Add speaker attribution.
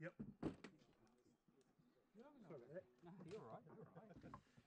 Speaker 1: Yep.
Speaker 2: You're all right. You're all right.